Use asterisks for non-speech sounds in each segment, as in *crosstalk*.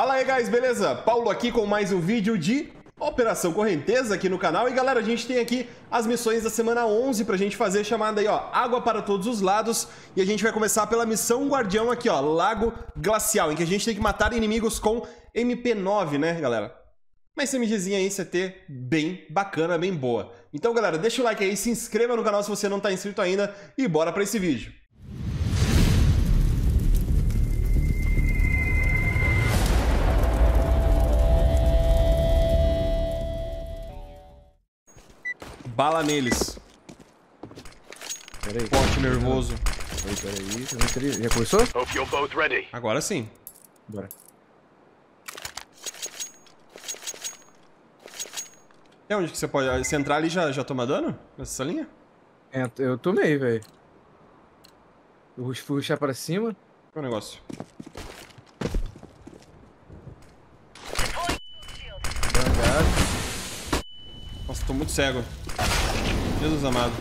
Fala aí, guys, beleza? Paulo aqui com mais um vídeo de Operação Correnteza aqui no canal. E galera, a gente tem aqui as missões da semana 11 pra gente fazer, chamada aí, ó, Água para Todos os Lados. E a gente vai começar pela missão Guardião aqui, ó, Lago Glacial, em que a gente tem que matar inimigos com MP9, né, galera? Uma SMGzinha aí, CT bem bacana, bem boa. Então, galera, deixa o like aí, se inscreva no canal se você não tá inscrito ainda e bora pra esse vídeo. Bala neles. Peraí. Forte nervoso. Peraí, peraí. Eu não entrei. Já começou? Agora sim. Bora. É onde que você pode. Se entrar ali já, já toma dano? Nessa linha? É, eu tomei, velho. Eu fui ruxar pra cima. Qual é o negócio? Nossa, tô muito cego. Jesus amado.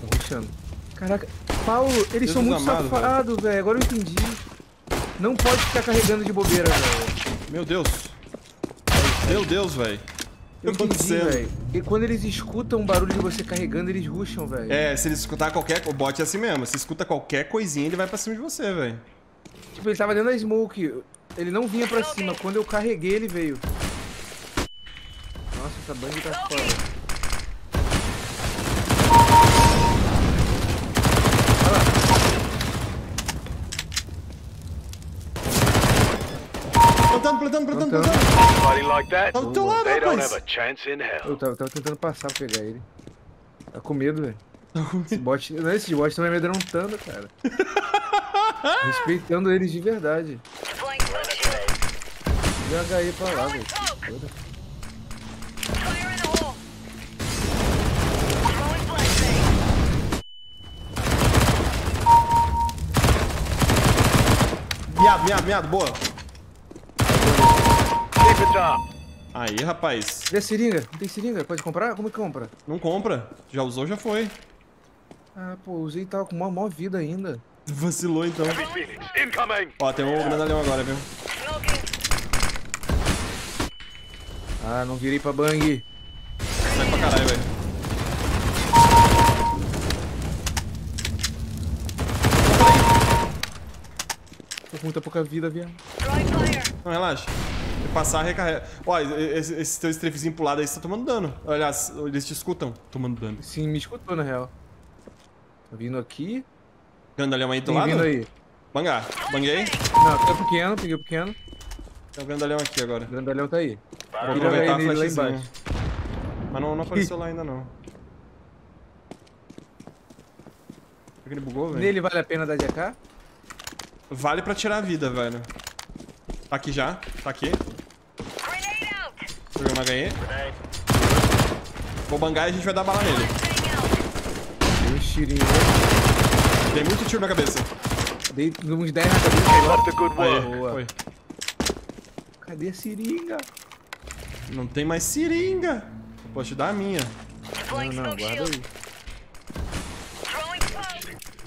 Tô ruxando. Caraca. Paulo, eles são Jesus muito amado, safados, velho. Agora eu entendi. Não pode ficar carregando de bobeira, velho. Meu Deus. Meu Deus, velho. Eu tá entendi, velho. E quando eles escutam o barulho de você carregando, eles ruxam, velho. É, se ele escutar qualquer. O bot é assim mesmo. Se escuta qualquer coisinha, ele vai pra cima de você, velho. Tipo, ele tava dentro da smoke. Ele não vinha pra cima. Quando eu carreguei, ele veio. Nossa, essa bang tá foda. Plantando, plantando, plantando, Tá do teu lado, rapaz. Eu tava, tava tentando passar pra pegar ele. Tá com medo, velho. Esse bot, não, esse bot não é amedrontando, cara. *laughs* Respeitando eles de verdade. E o HE pra lá, velho. Miado, miado, miado, boa. Aí, rapaz. E a seringa? Não tem seringa? Pode comprar? Como que compra? Não compra. Já usou, já foi. Ah, pô, usei e tava com uma mó vida ainda. Vacilou então. Ó, tem um grandalhão agora, viu? Ah, não virei pra bang. Sai pra caralho, velho. Com muita pouca vida, viado. Não, relaxa. Se passar, recarrega. Ó, esse, esse teu strafezinho pro lado aí, você tá tomando dano. Aliás, eles te escutam tomando dano. Sim, me escutou, na real. Tá vindo aqui. Grandalhão aí do Tem lado? vindo aí. Bangar. Banguei. Não, peguei o pequeno, peguei o pequeno. Tem um grandalhão aqui agora. O grandalhão tá aí. Vou aproveitar a lá embaixo. Mas não, não apareceu *laughs* lá ainda, não. Será que ele bugou, velho? Nele vale a pena dar de AK? Vale pra tirar a vida, velho. Tá aqui já. Tá aqui. Grenade out. Joguei uma HE. Vou bangar e a gente vai dar bala nele. Dei um tirinho. Dei muito tiro na cabeça. Dei uns 10 na cabeça. Aí. Boa. foi. Cadê a seringa? Não tem mais seringa. Posso te dar a minha. Não, não, guarda aí.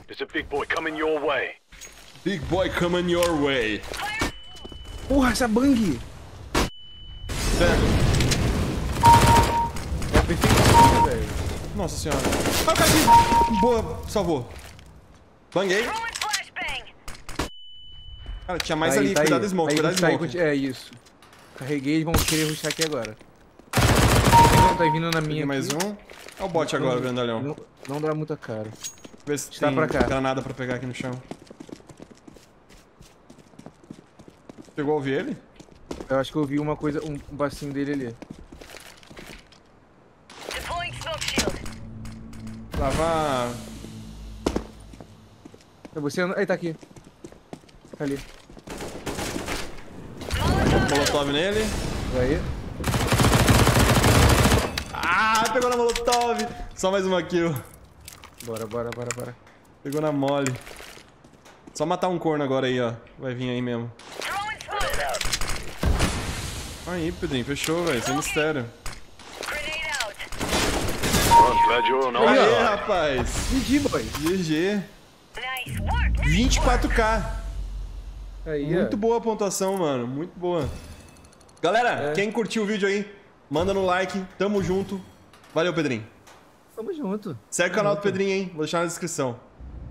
There's a big boy coming your way. Big boy coming your way. Porra, essa bang! Pega. É perfeitinho, velho. Nossa senhora. Ah, o cara aqui. Boa, salvou. Banguei. Cara, tinha mais Tá aí, ali. tá cuidado aí. do smoke, Aí, cuidado do tá smoke. É isso. Carreguei, vamos querer rushar aqui agora. Não, tá vindo na Peguei minha mais aqui. um. É o bot agora, grandalhão. Não, não dá muita cara. Vê se Está tem pra cá. granada pra pegar aqui no chão. Chegou a ouvir ele? Eu acho que eu vi uma coisa, um, um bacinho dele ali. Tava... É você? Aí, tá aqui. Tá ali. Molotov nele. Aí. Ah, pegou na Molotov. Só mais uma kill. Bora, bora, bora, bora. Pegou na mole. Só matar um corno agora aí, ó. Vai vir aí mesmo. Aí, Pedrinho, fechou, velho. Sem mistério. Grenade out. I'm glad you're on our Aê, side. rapaz. GG, boy. GG. Nice work. 24k. Aí, Muito ó. boa a pontuação, mano. Muito boa. Galera, É. quem curtiu o vídeo aí, manda no like. Tamo junto. Valeu, Pedrinho. Tamo junto. Segue o canal do Pedrinho, hein? Vou deixar na descrição.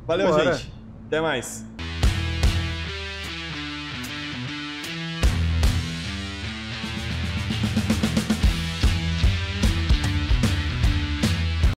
Valeu, Bora. gente. Até mais.